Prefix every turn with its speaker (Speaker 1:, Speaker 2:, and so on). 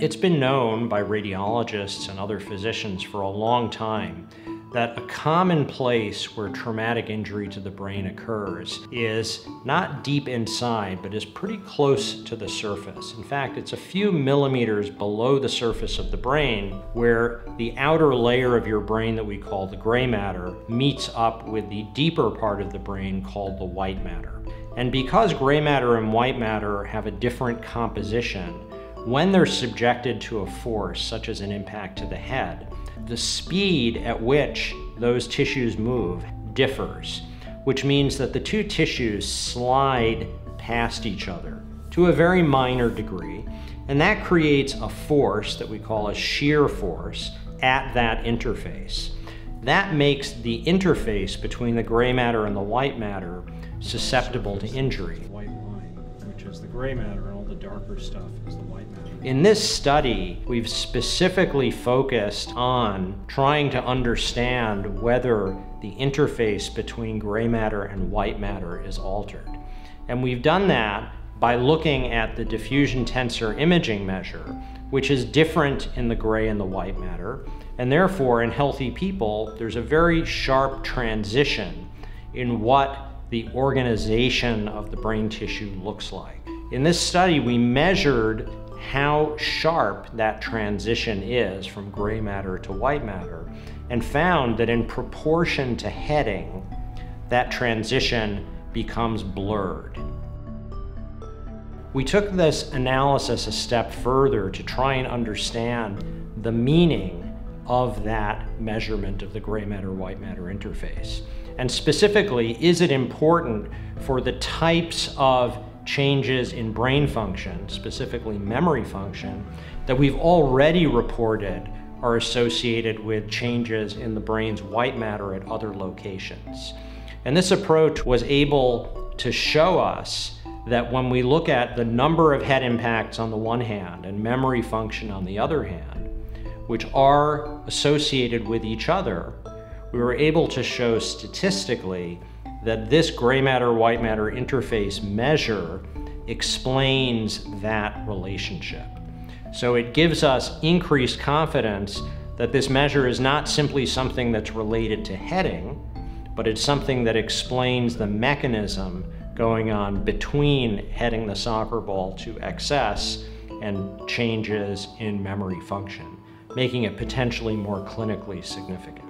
Speaker 1: It's been known by radiologists and other physicians for a long time that a common place where traumatic injury to the brain occurs is not deep inside, but is pretty close to the surface. In fact, it's a few millimeters below the surface of the brain where the outer layer of your brain that we call the gray matter meets up with the deeper part of the brain called the white matter. And because gray matter and white matter have a different composition, when they're subjected to a force, such as an impact to the head, the speed at which those tissues move differs, which means that the two tissues slide past each other to a very minor degree, and that creates a force that we call a shear force at that interface. That makes the interface between the gray matter and the white matter susceptible to injury.
Speaker 2: Which is the gray matter, and all the darker stuff is the white matter.
Speaker 1: In this study, we've specifically focused on trying to understand whether the interface between gray matter and white matter is altered. And we've done that by looking at the diffusion tensor imaging measure, which is different in the gray and the white matter. And therefore, in healthy people, there's a very sharp transition in what the organization of the brain tissue looks like. In this study, we measured how sharp that transition is from gray matter to white matter and found that in proportion to heading, that transition becomes blurred. We took this analysis a step further to try and understand the meaning of that measurement of the gray matter white matter interface. And specifically, is it important for the types of changes in brain function, specifically memory function, that we've already reported are associated with changes in the brain's white matter at other locations. And this approach was able to show us that when we look at the number of head impacts on the one hand and memory function on the other hand, which are associated with each other, we were able to show statistically that this gray matter white matter interface measure explains that relationship. So it gives us increased confidence that this measure is not simply something that's related to heading, but it's something that explains the mechanism going on between heading the soccer ball to excess and changes in memory function, making it potentially more clinically significant.